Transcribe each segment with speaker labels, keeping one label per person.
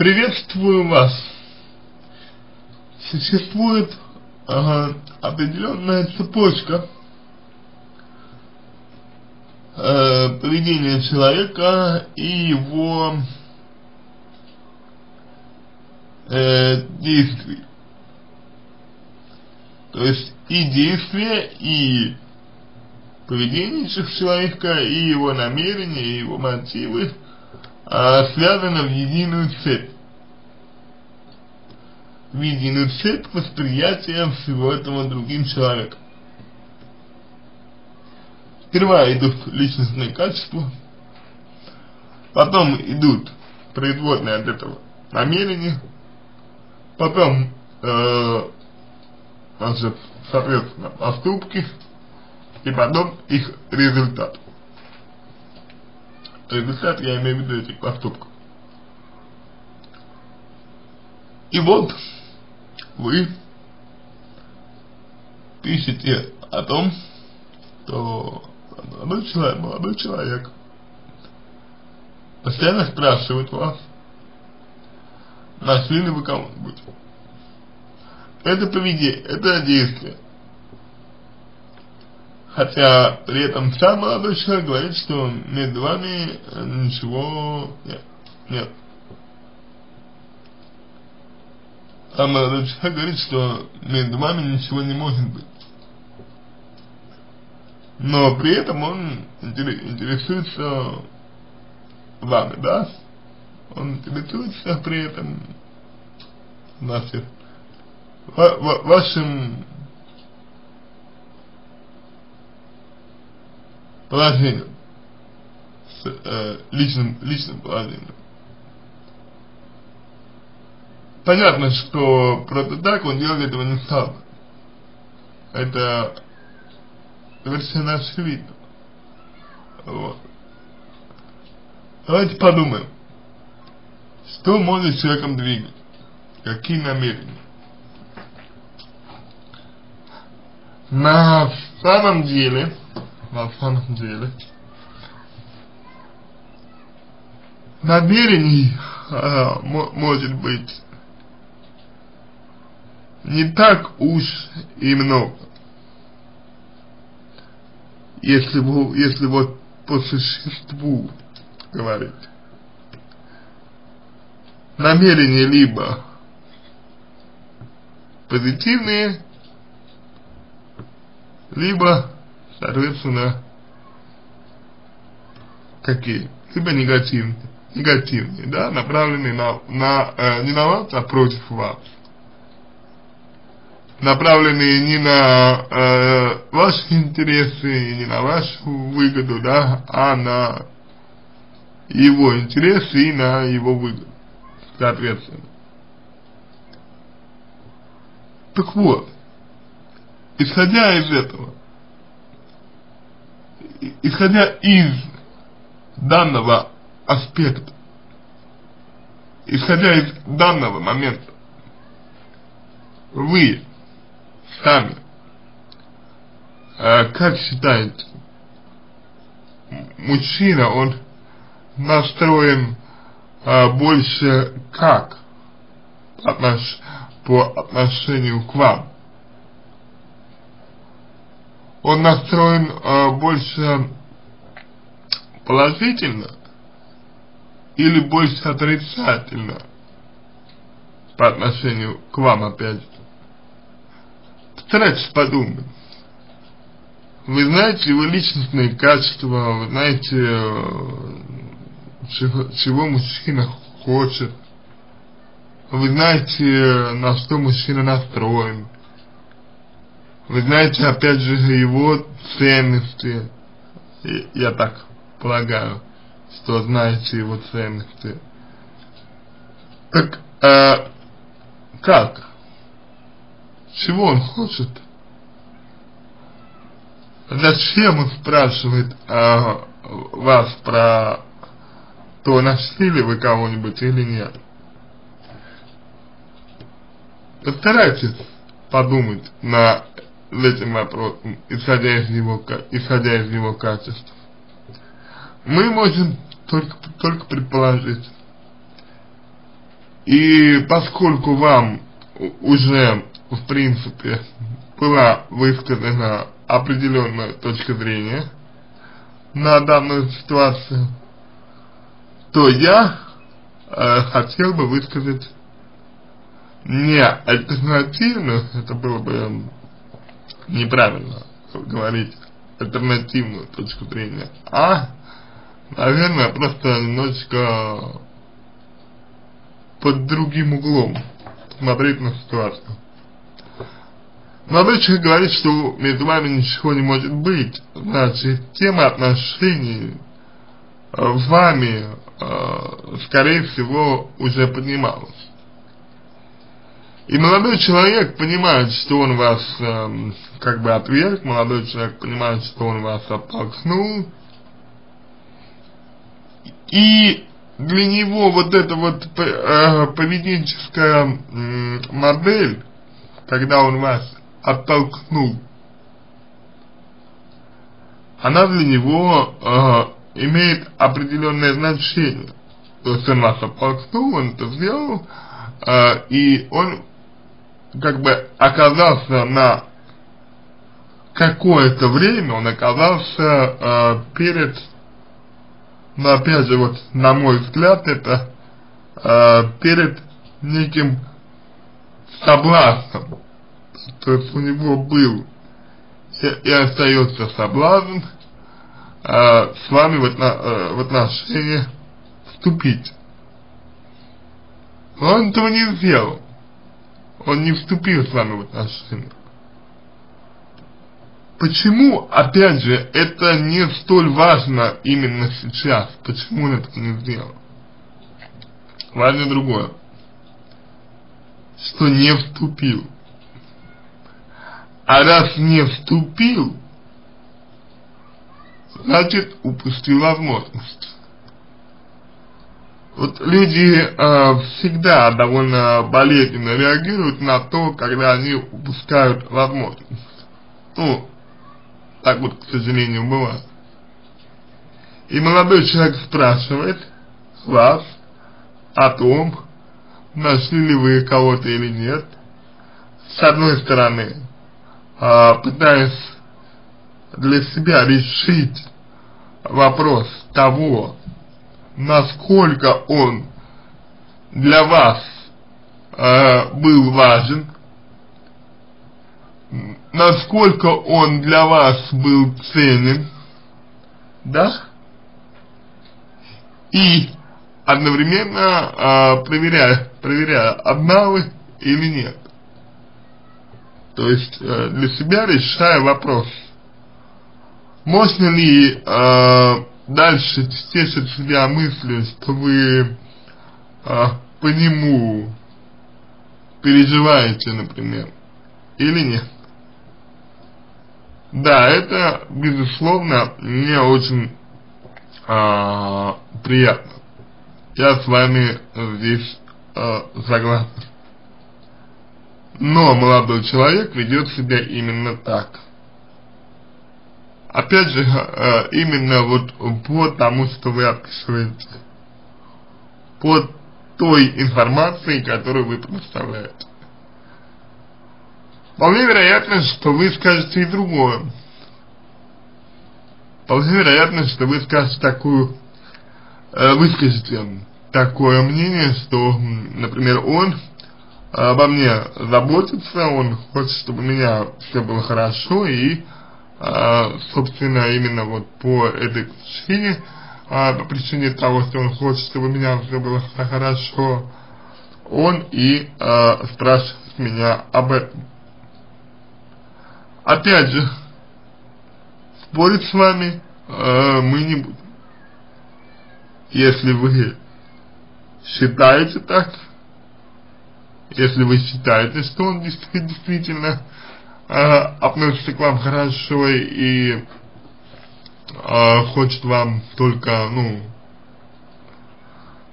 Speaker 1: Приветствую вас. Существует э, определенная цепочка э, поведения человека и его э, действий. То есть и действия, и поведение человека, и его намерения, и его мотивы а, связаны в единую цепь. В единую цепь восприятия всего этого другим человеком. Сперва идут личностные качества, потом идут производные от этого намерения, потом э, соответственно, поступки и потом их результат. Результат я имею в виду этих поступков. И вот вы пишете о том, что молодой человек, молодой человек постоянно спрашивает вас, нашли ли вы кого-нибудь. Это поведение, это действие. Хотя при этом сам молодой человек говорит, что между вами ничего нет. нет. Сам молодой человек говорит, что между вами ничего не может быть. Но при этом он интересуется вами, да? Он интересуется при этом значит, вашим положением, с э, личным, личным положением. Понятно, что просто так он делать этого не стал. Это совершенно очевидно. Вот. Давайте подумаем, что может человеком двигать, какие намерения. На самом деле, на самом деле, намерений а, может быть не так уж и много. Если, если вот по существу говорить. Намерения либо позитивные, либо, соответственно, какие? Либо негативные, негативные, да, направленные на, на э, не на вас, а против вас. Направленные не на э, ваши интересы, не на вашу выгоду, да, а на его интересы и на его выгоду, соответственно. Так вот, исходя из этого, исходя из данного аспекта, исходя из данного момента, вы сами, э, как считаете, мужчина, он настроен э, больше как по отношению к вам? он настроен э, больше положительно или больше отрицательно по отношению к вам опять. Старайтесь подумать. Вы знаете его личностные качества, вы знаете, э, чего, чего мужчина хочет, вы знаете, на что мужчина настроен, вы знаете, опять же, его ценности. Я так полагаю, что знаете его ценности. Так, э, как? Чего он хочет? Зачем он спрашивает э, вас про то, нашли ли вы кого-нибудь или нет? Постарайтесь подумать на этим вопросом, исходя из его, исходя из его качеств. Мы можем только, только предположить. И поскольку вам уже, в принципе, была высказана определенная точка зрения на данную ситуацию, то я э, хотел бы высказать не альтернативную, это было бы неправильно говорить альтернативную точку зрения, а, наверное, просто немножечко под другим углом смотреть на ситуацию. Человек говорит, что между вами ничего не может быть. Значит, тема отношений э, вами, э, скорее всего, уже поднималась. И молодой человек понимает, что он вас э, как бы отверг, молодой человек понимает, что он вас оттолкнул. И для него вот эта вот э, поведенческая модель, когда он вас оттолкнул, она для него э, имеет определенное значение. То есть он вас оттолкнул, он это сделал, э, и он как бы оказался на какое-то время, он оказался э, перед, но опять же вот на мой взгляд это э, перед неким соблазном то есть у него был и остается соблазн э, с вами в, отно, э, в отношения вступить. Но он этого не сделал. Он не вступил с вами в отношения. Почему, опять же, это не столь важно именно сейчас? Почему он это не сделал? Важно другое. Что не вступил. А раз не вступил, значит упустил возможность. Вот люди э, всегда довольно болезненно реагируют на то, когда они упускают возможность. Ну, так вот, к сожалению, бывает. И молодой человек спрашивает вас о том, нашли ли вы кого-то или нет. С одной стороны, пытаясь для себя решить вопрос того, насколько он для вас э, был важен, насколько он для вас был ценен, да, и одновременно э, проверяя, проверяя, одна вы или нет. То есть э, для себя решая вопрос, можно ли э, дальше тешить себя мыслью, что вы э, по нему переживаете, например, или нет. Да, это, безусловно, мне очень э, приятно. Я с вами здесь э, согласен. Но молодой человек ведет себя именно так. Опять же, э, именно вот по тому, что вы описываете. По той информации, которую вы представляете. Вполне вероятно, что вы скажете и другое. Вполне вероятно, что вы скажете такую, э, выскажете такое мнение, что, например, он обо мне заботится, он хочет, чтобы у меня все было хорошо, и, а, собственно, именно вот по этой причине, а, по причине того, что он хочет, чтобы у меня все было хорошо, он и а, спрашивает меня об этом. Опять же, спорить с вами мы не будем. Если вы считаете так, если вы считаете, что он действительно э, относится к вам хорошо и э, хочет вам только, ну,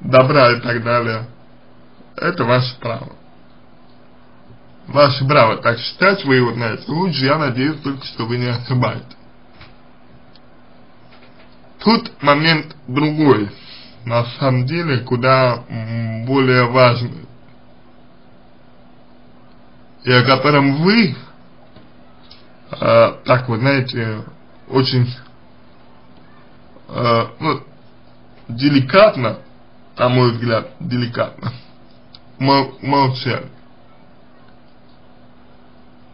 Speaker 1: добра и так далее, это ваше право. Ваше право так считать, вы его знаете лучше, я надеюсь только, что вы не ошибаетесь. Тут момент другой. на самом деле куда более важный, и о котором вы, э, так вот, знаете, очень, э, ну, деликатно, на мой взгляд, деликатно, мол молчали.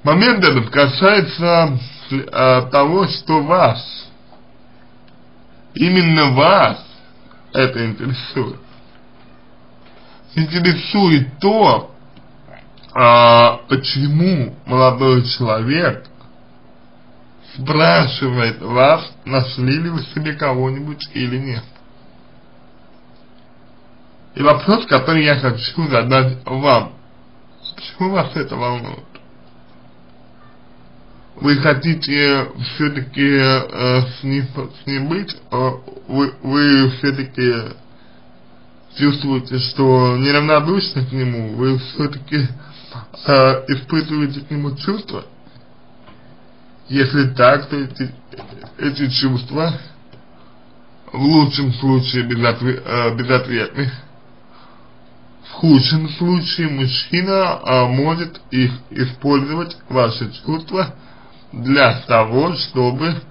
Speaker 1: Момент этот касается э, того, что вас, именно вас это интересует. Интересует то, а, почему молодой человек спрашивает вас, нашли ли вы себе кого-нибудь или нет. И вопрос, который я хочу задать вам. Почему вас это волнует? Вы хотите все-таки э, с, ним, с ним быть? Э, вы, вы все-таки чувствуете, что неравнодушны к нему? Вы все-таки э, испытываете к нему чувства? Если так, то эти, эти чувства в лучшем случае безотве, э, безответны. В худшем случае мужчина э, может их использовать, ваши чувства, для того, чтобы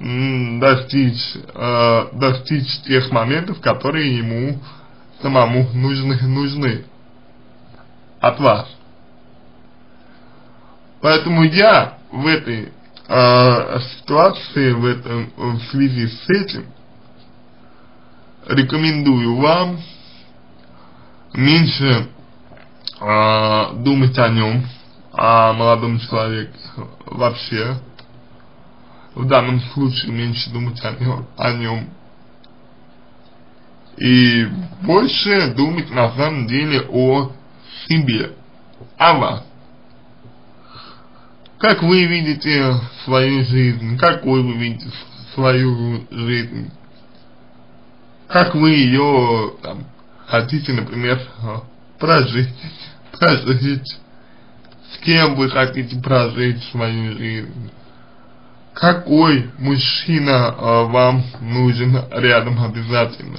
Speaker 1: достичь, э, достичь тех моментов, которые ему самому нужны, нужны от вас. Поэтому я в этой э, ситуации, в, этом, в связи с этим, рекомендую вам меньше э, думать о нем, о молодом человеке вообще, в данном случае меньше думать о нем, о нем и больше думать на самом деле о себе, о вас. Как вы видите свою жизнь, какой вы видите свою жизнь, как вы ее там, хотите, например, прожить, прожить, с кем вы хотите прожить свою жизнь, какой мужчина э, вам нужен рядом обязательно,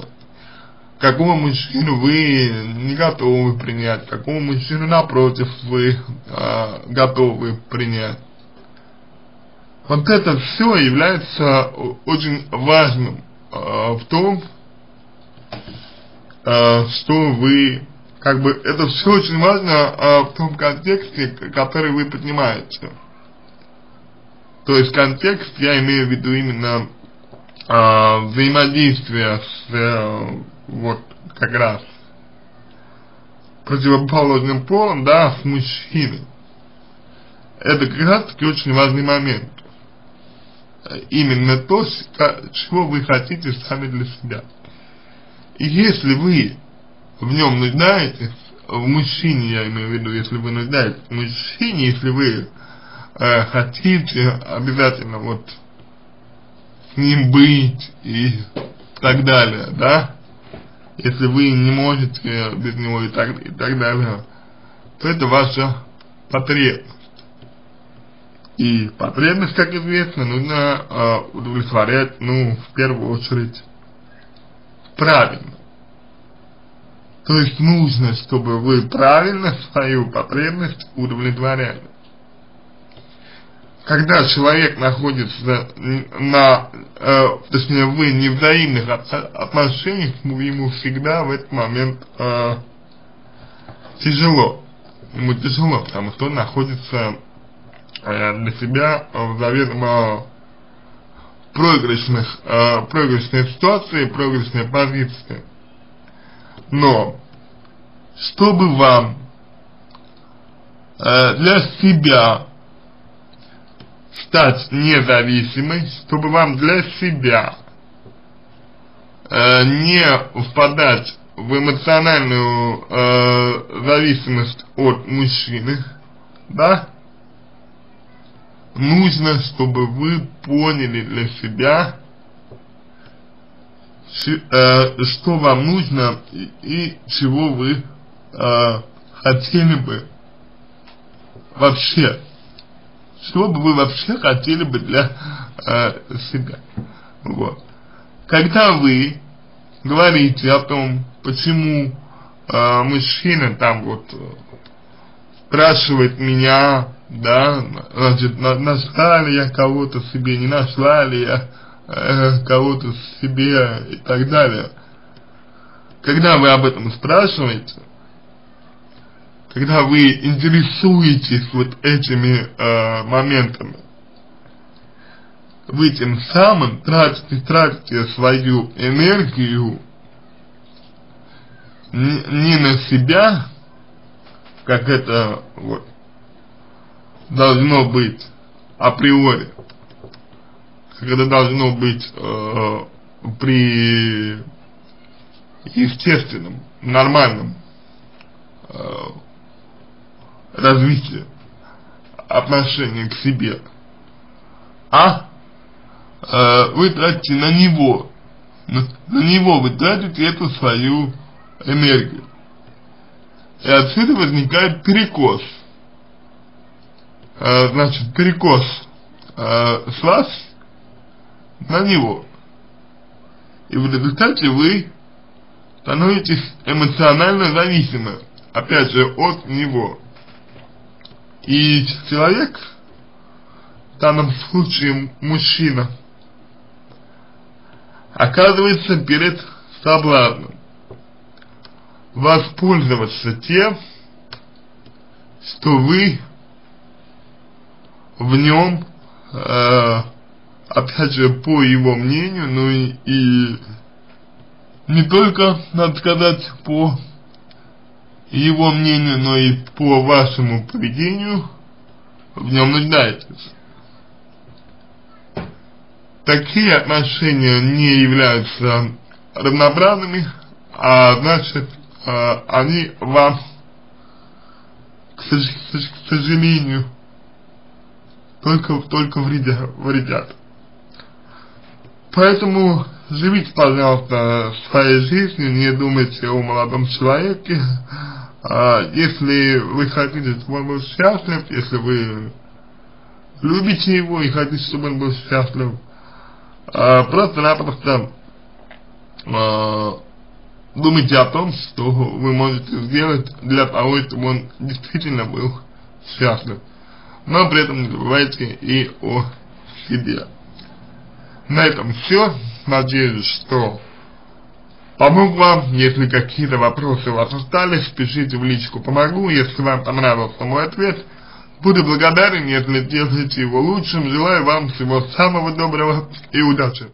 Speaker 1: какого мужчину вы не готовы принять, какого мужчину напротив вы э, готовы принять. Вот это все является очень важным э, в том, э, что вы, как бы, это все очень важно э, в том контексте, который вы поднимаете. То есть контекст, я имею в виду именно э, взаимодействие с э, вот как раз противоположным полом, да, с мужчиной. Это как раз таки очень важный момент. Именно то, чего вы хотите сами для себя. И если вы в нем нуждаетесь, в мужчине я имею в виду, если вы нуждаетесь в мужчине, если вы э, хотите обязательно вот с ним быть и так далее, да, если вы не можете без него и так, и так далее, то это ваша потребность. И потребность, как известно, нужно э, удовлетворять, ну, в первую очередь, правильно. То есть нужно, чтобы вы правильно свою потребность удовлетворяли когда человек находится на, э, точнее вы не взаимных отношениях, ему всегда в этот момент э, тяжело. Ему тяжело, потому что он находится э, для себя в заведомо проигрышных, э, проигрышной ситуации, проигрышной позиции. Но, чтобы вам э, для себя стать независимой, чтобы вам для себя э, не впадать в эмоциональную э, зависимость от мужчины, да, нужно, чтобы вы поняли для себя, э, что вам нужно и, и чего вы э, хотели бы вообще что бы вы вообще хотели бы для э, себя. Вот. Когда вы говорите о том, почему э, мужчина там вот спрашивает меня, да, значит, нашла ли я кого-то себе, не нашла ли я э, кого-то себе и так далее. Когда вы об этом спрашиваете, когда вы интересуетесь вот этими э, моментами, вы тем самым тратите, тратите свою энергию не, на себя, как это вот должно быть априори, как это должно быть э, при естественном, нормальном э, развитии отношения к себе, а э, вы тратите на него, на, на него вы тратите эту свою энергию. И отсюда возникает перекос. Э, значит, перекос э, с вас на него. И в результате вы становитесь эмоционально зависимы, опять же, от него. И человек, в данном случае мужчина, оказывается перед соблазном воспользоваться тем, что вы в нем, э, опять же, по его мнению, ну и, и не только, надо сказать, по его мнению, но и по вашему поведению в нем нуждаетесь. Такие отношения не являются равноправными, а значит э, они вам, к, сожалению, только, только вредят, вредят. Поэтому живите, пожалуйста, своей жизнью, не думайте о молодом человеке. А, если вы хотите, чтобы он был счастлив, если вы любите его и хотите, чтобы он был счастлив, а, просто-напросто а, думайте о том, что вы можете сделать для того, чтобы он действительно был счастлив. Но при этом не забывайте и о себе. На этом все. Надеюсь, что помог вам. Если какие-то вопросы у вас остались, пишите в личку «Помогу». Если вам понравился мой ответ, буду благодарен, если делаете его лучшим. Желаю вам всего самого доброго и удачи.